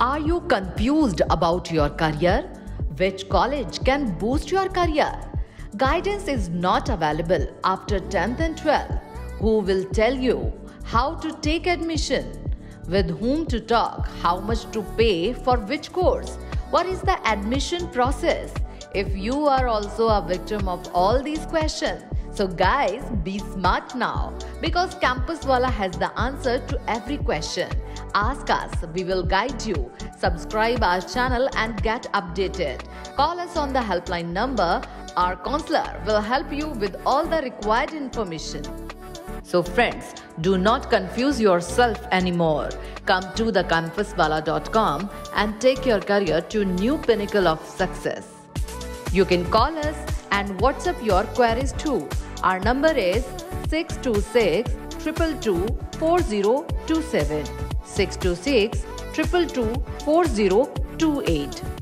Are you confused about your career? Which college can boost your career? Guidance is not available after 10th and 12th. Who will tell you how to take admission? With whom to talk? How much to pay for which course? What is the admission process? If you are also a victim of all these questions, so guys, be smart now because Campus Wala has the answer to every question. Ask us, we will guide you. Subscribe our channel and get updated. Call us on the helpline number. Our counselor will help you with all the required information. So friends, do not confuse yourself anymore. Come to thecampuswala.com and take your career to new pinnacle of success. You can call us and WhatsApp your queries too. Our number is 626 222 4027 626 222 4028.